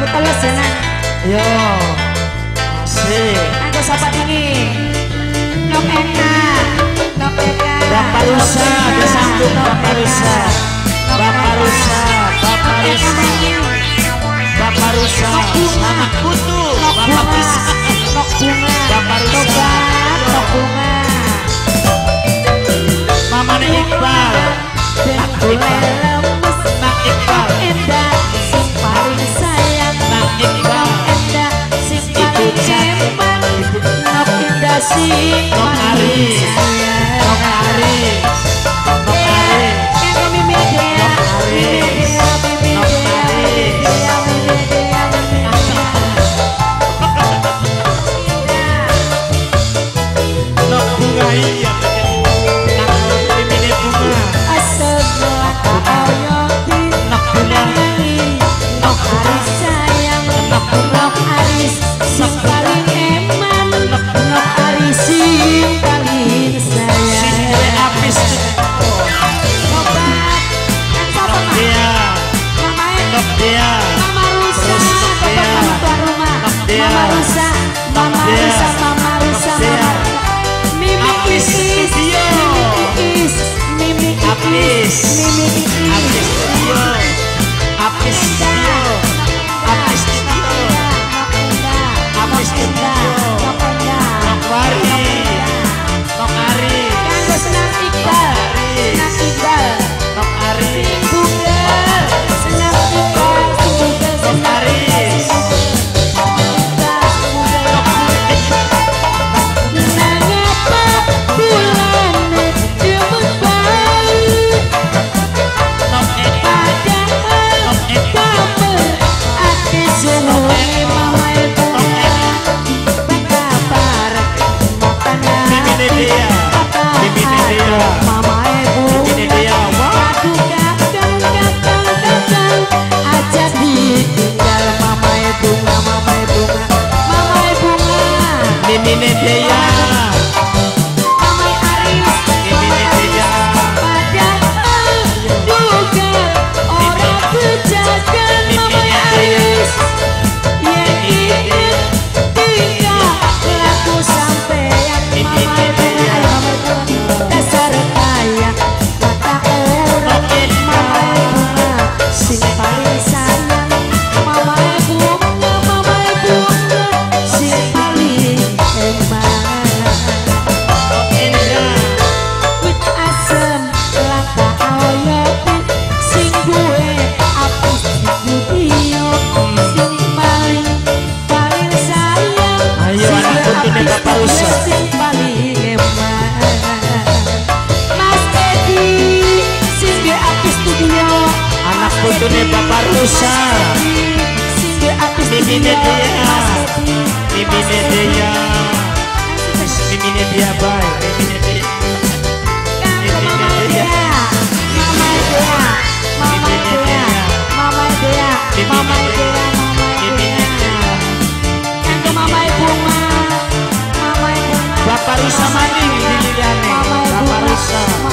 Aku telus ya nak Yo. Asik Aku sapa ini. Nok enak Nok enak Bapak Rusa Disambut Bapak Rusa. Bapak Rusa Bapak Rusa. Bapak Rusa Bapak Rusa Bapak Rusa. Bapak Rusa. See. this. minute, yeah. Bojone Bapak Rusa. Mimine dia. Mimine dia. Mimine dia baik Mimine dia. Mimine dia. Mama dia. Mama dia. Mama dia. Mama dia. Mama dia. Yang Mama Ibu Mama Ibu Bapak Rusa mandi Mimine dia Bapak Rusa.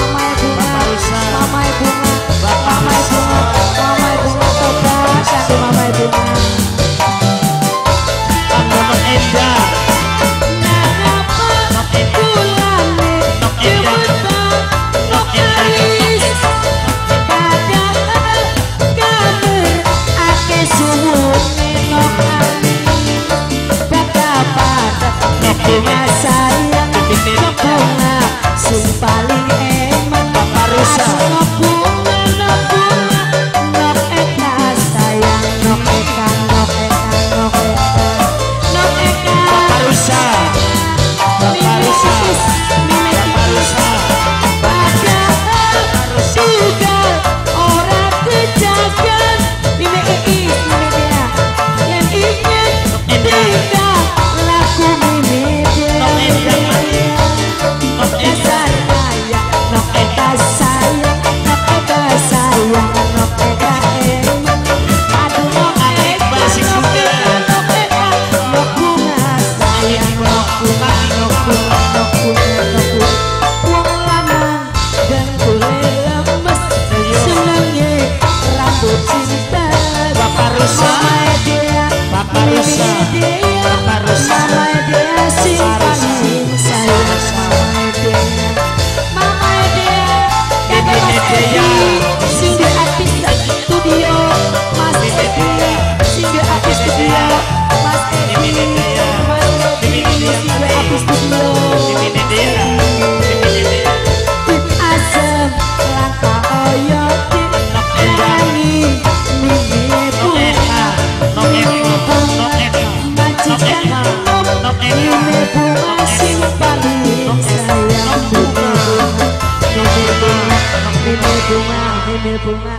Ini bunga sayangku Ini bunga, ini bunga, ini bunga